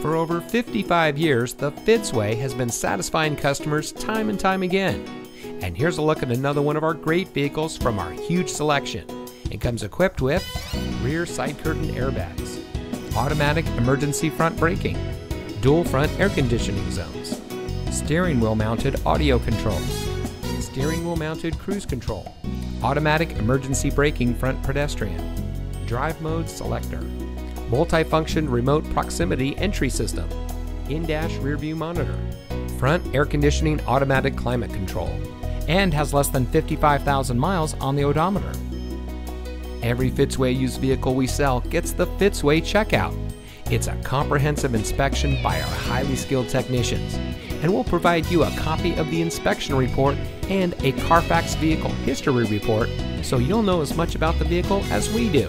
For over 55 years, the Fitzway has been satisfying customers time and time again. And here's a look at another one of our great vehicles from our huge selection. It comes equipped with rear side curtain airbags, automatic emergency front braking, dual front air conditioning zones, steering wheel mounted audio controls, steering wheel mounted cruise control, automatic emergency braking front pedestrian, drive mode selector, multifunction remote proximity entry system, in-dash rear view monitor, front air conditioning automatic climate control, and has less than 55,000 miles on the odometer. Every Fitzway used vehicle we sell gets the Fitzway checkout. It's a comprehensive inspection by our highly skilled technicians, and we'll provide you a copy of the inspection report and a Carfax vehicle history report so you'll know as much about the vehicle as we do.